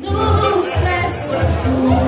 No stress,